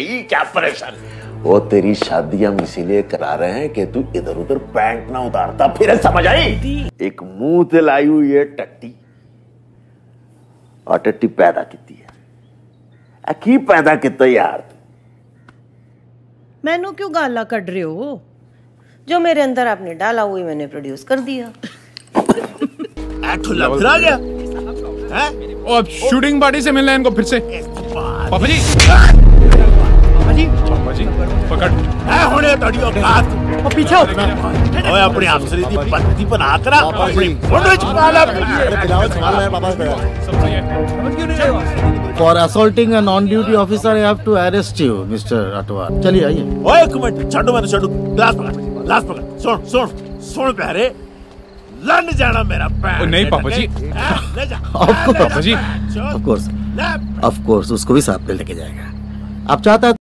ही क्या परेशान वो तेरी शादी हम इसीलिए करा रहे हैं कि तू इधर उधर पैंट ना उतारता। फिर समझ आई? एक मुँह ते लाई हुई है टट्टी और टट्टी पैदा की है। की पैदा किता यार मैनू क्यों गाला कट रहे हो? जो मेरे अंदर आपने डाला वही मैंने प्रोड्यूस कर दिया। ऐठो लग गया हैं? और अब शूटिंग पार्टी से मिलना है इनको फिर से। पापा जी पापा जी। पकड़ है होने तोड़ी औकात ਉਹ ਪਿੱਛੇ ਹੋ ਓਏ ਆਪਣੀ ਅਫਸਰੀ ਦੀ ਪੱਤੀ ਬਣਾ ਕੇ ਨਾ ਆਪਣੀ ਮੁੰਡੇ ਚ ਪਾ ਲੈ सब सही है For assaulting a non-duty officer, I have to arrest you, Mr. Atwar. चलिए आइए ਓਏ ਇੱਕ ਮਿੰਟ ਛੱਡੋ ਮੈਨੂੰ ਛੱਡੋ ਗਲਾਸ ਪਕੜ ਗਲਾਸ ਪਕੜ ਸੁਣ ਸੁਣ ਸੁਣ ਪਿਆਰੇ ਲੰਨ ਜਾਣਾ ਮੇਰਾ ਭੈਣ ओ, नहीं, ਦੇ पापा जी। ਡੰਡੇ। ਹੈਂ? ਲੈ ਜਾ Of course, ਲੈ पापा जी। जा। Of course, ले of course, उसको भी साथ में लेके जाएगा आप चाहता